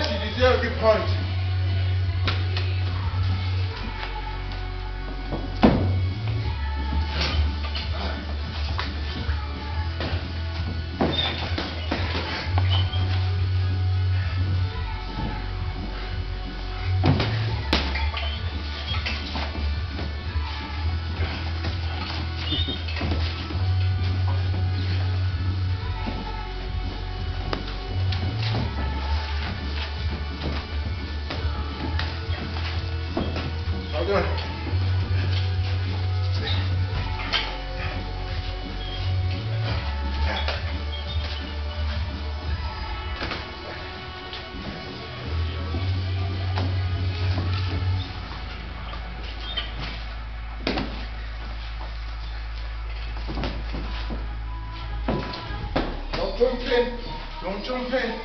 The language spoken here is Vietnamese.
Yes, you deserve a good punch. How? Don't jump in. Don't jump in.